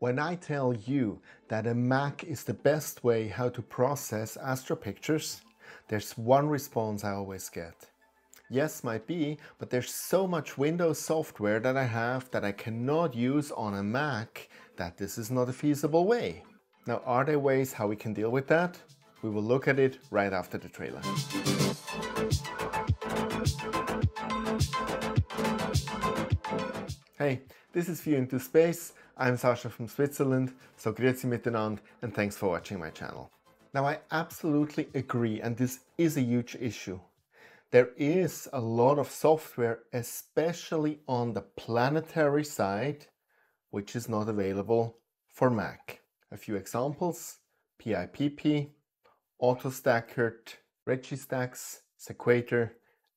When I tell you that a Mac is the best way how to process Astro pictures, there's one response I always get. Yes, might be, but there's so much Windows software that I have that I cannot use on a Mac that this is not a feasible way. Now, are there ways how we can deal with that? We will look at it right after the trailer. Hey, this is View into Space. I'm Sascha from Switzerland, so grüezi miteinander and thanks for watching my channel. Now I absolutely agree and this is a huge issue. There is a lot of software, especially on the planetary side, which is not available for Mac. A few examples, PIPP, AutoStakkert, Registax, Sequator,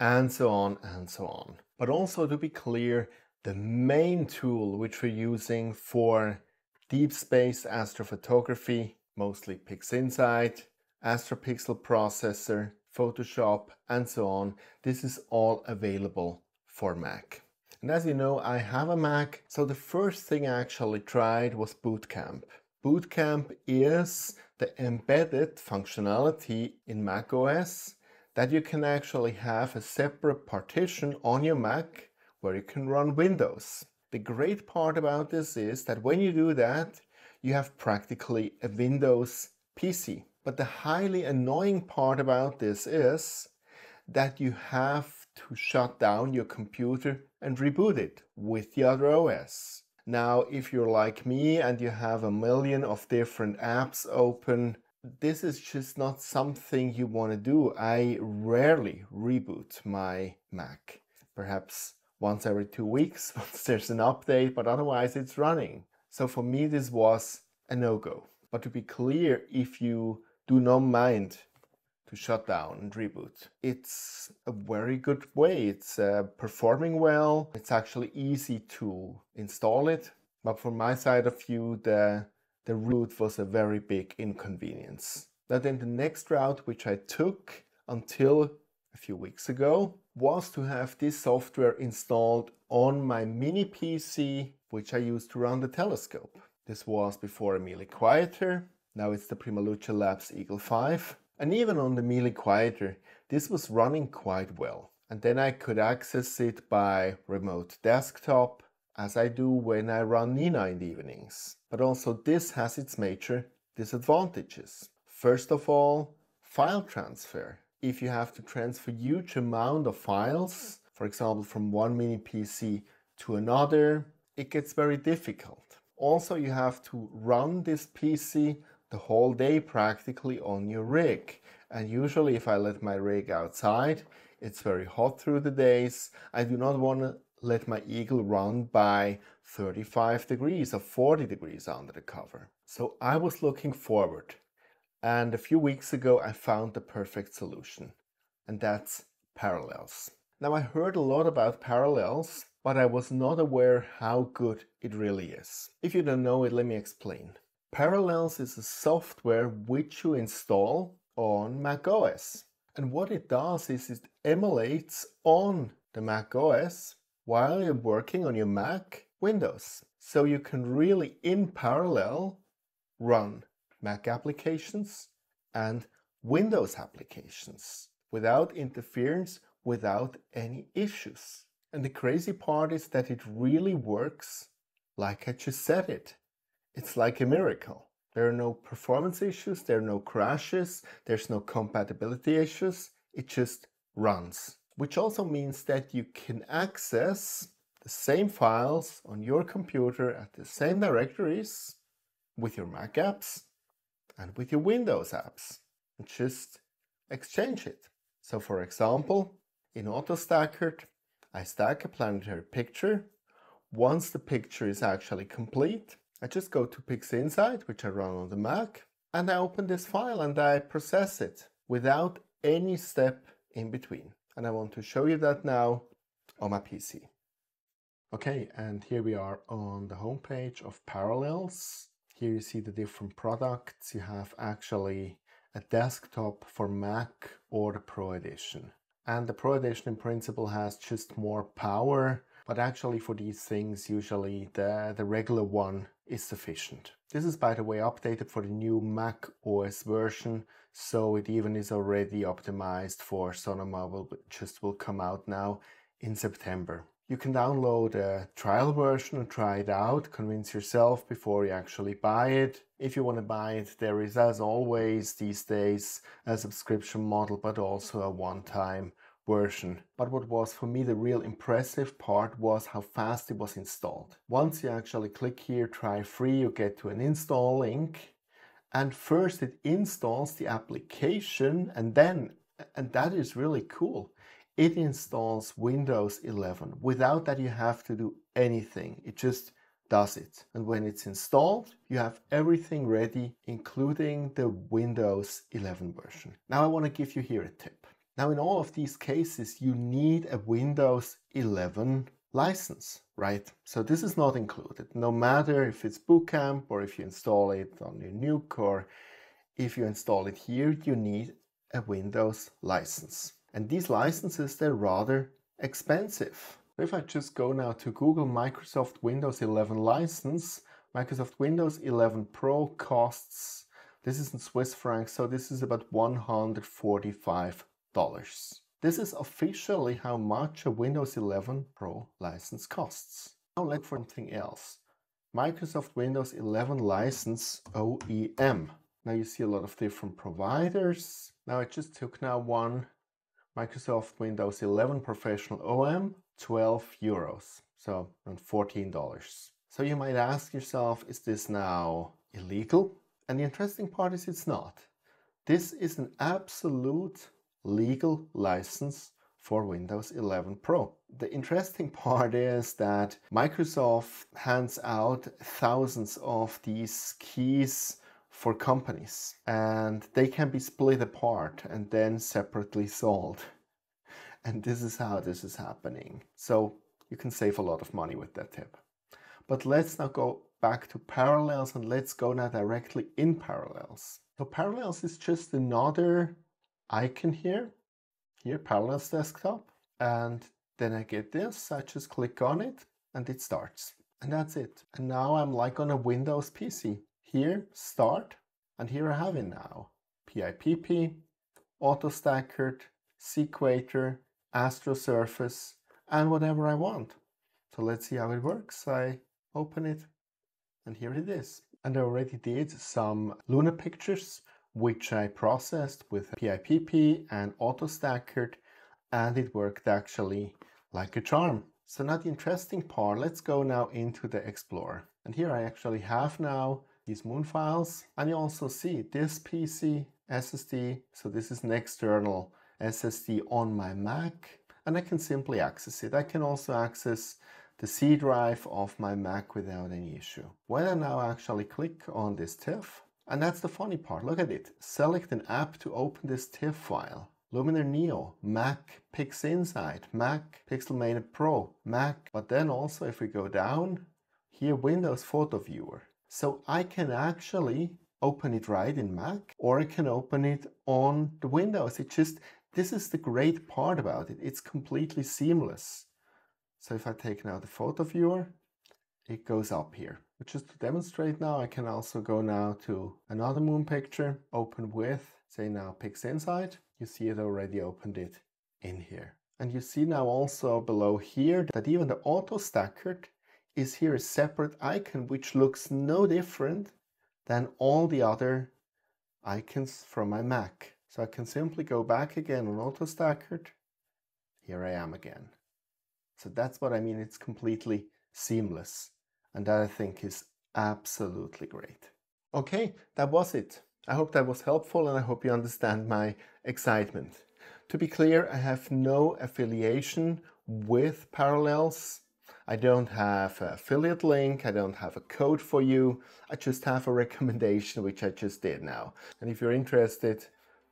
and so on and so on. But also to be clear, the main tool which we're using for deep space astrophotography, mostly PixInsight, AstroPixel processor, Photoshop, and so on, this is all available for Mac. And as you know, I have a Mac, so the first thing I actually tried was Boot Camp. Boot Camp is the embedded functionality in macOS that you can actually have a separate partition on your Mac where you can run Windows. The great part about this is that when you do that, you have practically a Windows PC. But the highly annoying part about this is that you have to shut down your computer and reboot it with the other OS. Now, if you're like me and you have a million of different apps open, this is just not something you want to do. I rarely reboot my Mac. Perhaps once every two weeks once there's an update, but otherwise it's running. So for me, this was a no-go. But to be clear, if you do not mind to shut down and reboot, it's a very good way. It's uh, performing well. It's actually easy to install it. But from my side of view, the, the root was a very big inconvenience. Now then the next route which I took until a few weeks ago was to have this software installed on my mini PC, which I used to run the telescope. This was before a MeLE Quieter, now it's the Primaluce Labs Eagle 5. And even on the MeLE Quieter, this was running quite well. And then I could access it by remote desktop, as I do when I run Nina in the evenings. But also this has its major disadvantages. First of all, file transfer if you have to transfer huge amount of files, for example, from one mini PC to another, it gets very difficult. Also, you have to run this PC the whole day practically on your rig. And usually if I let my rig outside, it's very hot through the days. I do not want to let my Eagle run by 35 degrees or 40 degrees under the cover. So I was looking forward and a few weeks ago, I found the perfect solution, and that's Parallels. Now, I heard a lot about Parallels, but I was not aware how good it really is. If you don't know it, let me explain. Parallels is a software which you install on Mac OS. And what it does is it emulates on the Mac OS while you're working on your Mac Windows. So you can really in parallel run Mac applications and Windows applications without interference, without any issues. And the crazy part is that it really works like I just said it. It's like a miracle. There are no performance issues, there are no crashes, there's no compatibility issues. It just runs. Which also means that you can access the same files on your computer at the same directories with your Mac apps and with your Windows apps. Just exchange it. So for example, in AutoStakkert, I stack a planetary picture. Once the picture is actually complete, I just go to PixInsight, which I run on the Mac, and I open this file and I process it without any step in between. And I want to show you that now on my PC. Okay, and here we are on the homepage of Parallels. Here you see the different products. You have actually a desktop for Mac or the Pro Edition. And the Pro Edition in principle has just more power, But actually for these things, usually the, the regular one is sufficient. This is by the way updated for the new Mac OS version, so it even is already optimized for Sonoma, but just will come out now in September. You can download a trial version and try it out, convince yourself before you actually buy it. If you want to buy it, there is, as always these days, a subscription model, but also a one-time version. But what was for me the real impressive part was how fast it was installed. Once you actually click here, try free, you get to an install link. And first it installs the application and then, and that is really cool it installs Windows 11. Without that, you have to do anything. It just does it. And when it's installed, you have everything ready, including the Windows 11 version. Now I want to give you here a tip. Now in all of these cases, you need a Windows 11 license, right? So this is not included. No matter if it's Boot Camp or if you install it on your NUC or if you install it here, you need a Windows license. And these licenses, they're rather expensive. If I just go now to Google Microsoft Windows 11 license, Microsoft Windows 11 Pro costs, this is in Swiss francs, so this is about $145. This is officially how much a Windows 11 Pro license costs. Now let's for something else. Microsoft Windows 11 license OEM. Now you see a lot of different providers. Now I just took now one Microsoft Windows 11 Professional OEM, 12 euros, so around $14. So you might ask yourself, is this now illegal? And the interesting part is it's not. This is an absolute legal license for Windows 11 Pro. The interesting part is that Microsoft hands out thousands of these keys for companies and they can be split apart and then separately sold. And this is how this is happening. So you can save a lot of money with that tip. But let's now go back to Parallels and let's go now directly in Parallels. So Parallels is just another icon here, here Parallels desktop. And then I get this, I just click on it and it starts. And that's it. And now I'm like on a Windows PC. Here, start, and here I have it now. PIPP, AutoStakkert, Sequator, Astrosurface, and whatever I want. So let's see how it works. I open it, and here it is. And I already did some lunar pictures, which I processed with PIPP and AutoStakkert, and it worked actually like a charm. So now the interesting part, let's go now into the Explorer. And here I actually have now these moon files. And you also see this PC SSD. So this is an external SSD on my Mac. And I can simply access it. I can also access the C drive of my Mac without any issue. When I now actually click on this TIFF, and that's the funny part, look at it. Select an app to open this TIFF file. Luminar Neo, Mac, PixInsight, Mac, Pixelmator Pro, Mac, but then also if we go down, here Windows Photo Viewer. So I can actually open it right in Mac or I can open it on the Windows. It just, this is the great part about it. It's completely seamless. So if I take now the photo viewer, it goes up here. But just to demonstrate now, I can also go now to another moon picture, open with, say now PixInsight. You see it already opened it in here. And you see now also below here that even the AutoStakkert is here a separate icon which looks no different than all the other icons from my Mac. So I can simply go back again on AutoStakkert. Here I am again. So that's what I mean, it's completely seamless. And that I think is absolutely great. Okay, that was it. I hope that was helpful and I hope you understand my excitement. To be clear, I have no affiliation with Parallels. I don't have an affiliate link, I don't have a code for you, I just have a recommendation which I just did now. And if you're interested,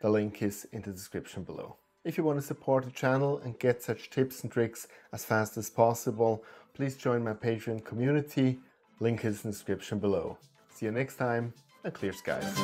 the link is in the description below. If you want to support the channel and get such tips and tricks as fast as possible, please join my Patreon community, link is in the description below. See you next time and clear skies.